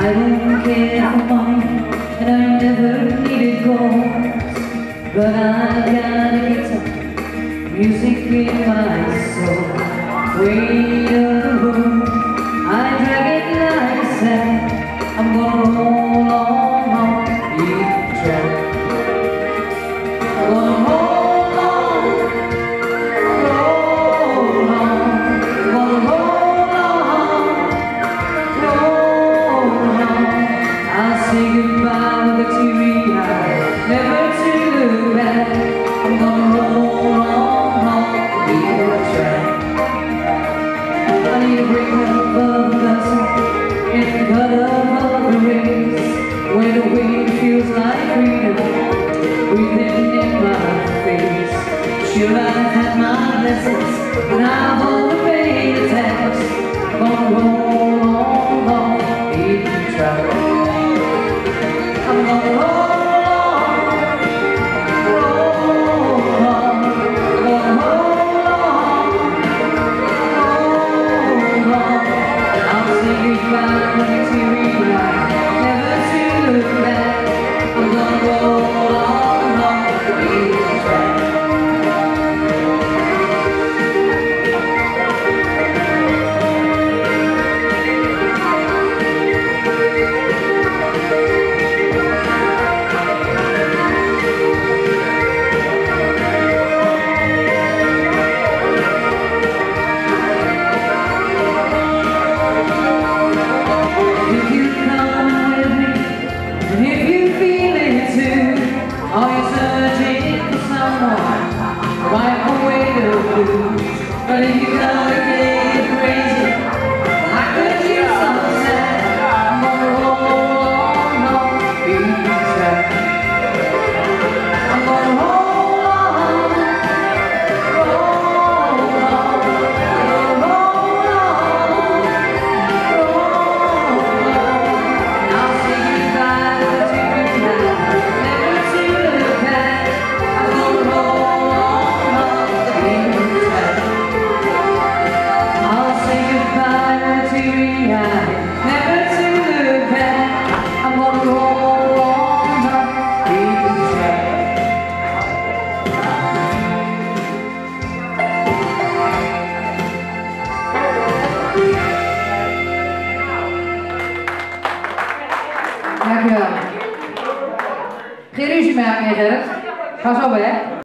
I don't care for mine, and I never needed goals. But I've got a guitar, music in my soul. Wait and I'm on the the tax. Gonna roll on, on, even travel. I'm gonna roll. But if you know it, Dankjewel. Geen ruzie maken, Gerrit. Ga zo weg.